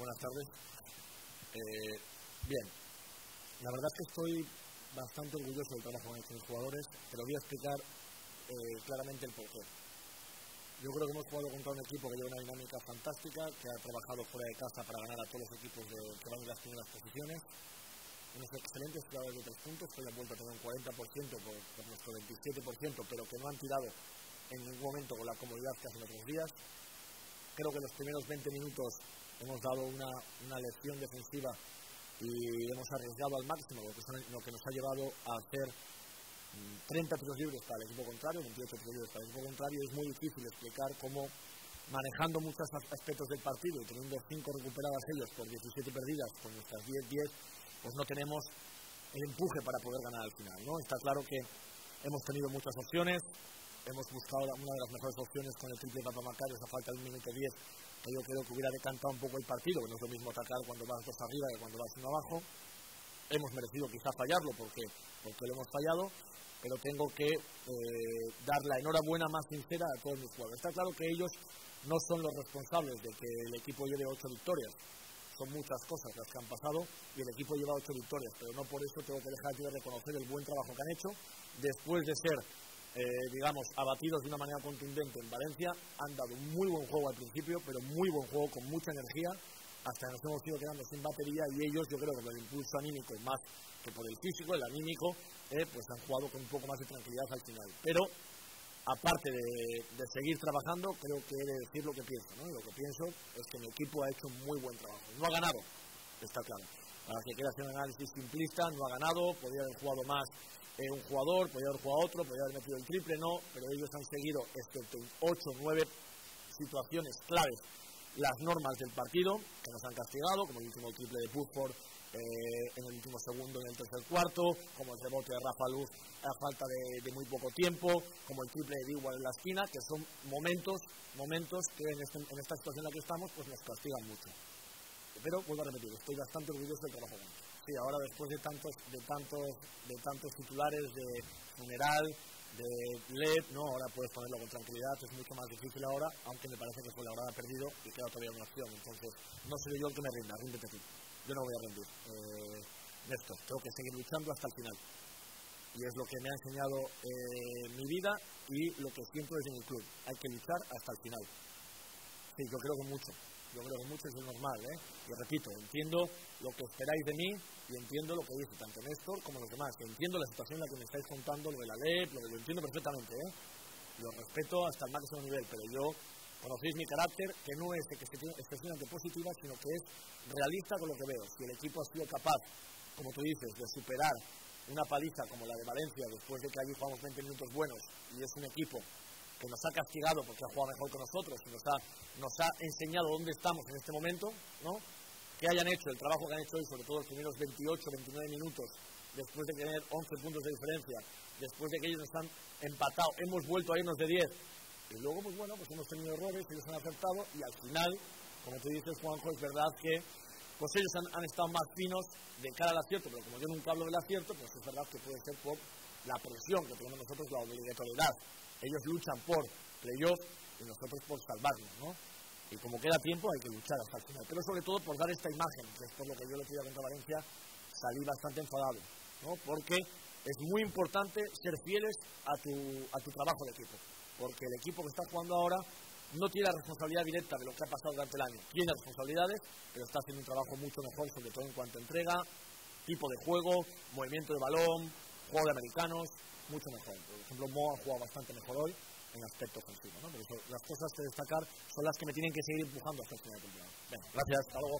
buenas tardes. Eh, bien, la verdad es que estoy bastante orgulloso del trabajo que han hecho mis jugadores. Te lo voy a explicar eh, claramente el porqué. Yo creo que hemos jugado contra un equipo que lleva una dinámica fantástica, que ha trabajado fuera de casa para ganar a todos los equipos de, que van en las primeras posiciones. Unos excelentes tiradores de tres puntos, que han vuelto a tener un 40% por, por nuestro 27%, pero que no han tirado en ningún momento con la comodidad que hacen otros días. Creo que los primeros 20 minutos hemos dado una, una lección defensiva y hemos arriesgado al máximo, lo que, nos ha llevado a hacer 30 mm, tiros libres para el equipo contrario, 28 tiros libres para el equipo contrario. Es muy difícil explicar cómo, manejando muchos aspectos del partido y teniendo 5 recuperadas ellos por 17 perdidas, con nuestras 10-10, pues no tenemos el empuje para poder ganar al final. ¿no? Está claro que hemos tenido muchas opciones, hemos buscado una de las mejores opciones con el triple Papa Macario, esa falta del minuto 10, que yo creo que hubiera decantado un poco el partido, que no es lo mismo atacar cuando vas dos arriba que cuando vas uno abajo. Hemos merecido quizás fallarlo porque, porque lo hemos fallado, pero tengo que eh, dar la enhorabuena más sincera a todos mis jugadores. Está claro que ellos no son los responsables de que el equipo lleve ocho victorias. Son muchas cosas las que han pasado y el equipo lleva ocho victorias, pero no por eso tengo que dejar de reconocer el buen trabajo que han hecho. Después de ser eh, digamos, abatidos de una manera contundente en Valencia. Han dado un muy buen juego al principio, pero muy buen juego, con mucha energía, hasta que nos hemos ido quedando sin batería y ellos, yo creo que por el impulso anímico, más que por el físico, el anímico, eh, pues han jugado con un poco más de tranquilidad al final. Pero, aparte de, seguir trabajando, creo que he de decir lo que pienso. ¿no? Lo que pienso es que mi equipo ha hecho muy buen trabajo. No ha ganado, está claro. Para que quiera hacer un análisis simplista, no ha ganado, podría haber jugado más eh, un jugador, podría haber jugado otro, podría haber metido el triple, no, pero ellos han seguido, excepto en 8 o 9 situaciones claves, las normas del partido, que nos han castigado, como el último triple de Puford eh, en el último segundo, en el tercer cuarto, como el rebote de Rafa Luz a falta de, muy poco tiempo, como el triple de igual en la esquina, que son momentos, momentos que en, este, en esta situación en la que estamos, pues nos castigan mucho. Pero vuelvo a repetir, estoy bastante orgulloso del trabajo Sí, ahora después de tantos, de tantos, de tantos titulares de funeral, de LED, no, ahora puedes ponerlo con tranquilidad, es mucho más difícil ahora, aunque me parece que fue la hora perdido y queda todavía una opción. Entonces, no soy yo el que me rinda, ríndete tú. Yo no voy a rendir. Eh, Néstor, tengo que seguir luchando hasta el final. Y es lo que me ha enseñado eh, mi vida y lo que siento desde mi club. Hay que luchar hasta el final. Sí, yo creo que mucho. Yo creo que mucho es normal, ¿eh? Y repito, entiendo lo que esperáis de mí y entiendo lo que dice tanto Néstor como los demás, que entiendo la situación en la que me estáis contando, lo de la ley, lo, lo entiendo perfectamente, ¿eh? Lo respeto hasta el máximo nivel, pero yo conocéis mi carácter, que no es excesivamente positiva, sino que es realista con lo que veo. Si el equipo ha sido capaz, como tú dices, de superar una paliza como la de Valencia, después de que allí jugamos 20 minutos buenos, y es un equipo que nos ha castigado porque ha jugado mejor que nosotros, que nos ha, nos ha enseñado dónde estamos en este momento, ¿no? que hayan hecho el trabajo que han hecho hoy, sobre todo los primeros 28, 29 minutos, después de tener 11 puntos de diferencia, después de que ellos nos han empatado, hemos vuelto a irnos de 10. Y luego, pues bueno, pues hemos tenido errores, ellos han acertado y al final, como tú dices, Juanjo, es verdad que pues ellos han, estado más finos de cara al acierto, pero como yo nunca hablo del acierto, pues es verdad que puede ser por la presión que tenemos nosotros, la obligatoriedad ellos luchan por playoff y nosotros por salvarnos, ¿no? Y como queda tiempo hay que luchar hasta el final. Pero sobre todo por dar esta imagen, que es por lo que yo le pido contra Valencia, salí bastante enfadado, ¿no? Porque es muy importante ser fieles a tu, a tu trabajo de equipo. Porque el equipo que está jugando ahora no tiene la responsabilidad directa de lo que ha pasado durante el año. Tiene responsabilidades, pero está haciendo un trabajo mucho mejor, sobre todo en cuanto a entrega, tipo de juego, movimiento de balón, juego de americanos, mucho mejor. Por ejemplo, Mo ha jugado bastante mejor hoy en aspecto ofensivo. las cosas que destacar son las que me tienen que seguir empujando hasta el final del temporada. Gracias, hasta luego.